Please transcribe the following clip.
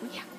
Yeah.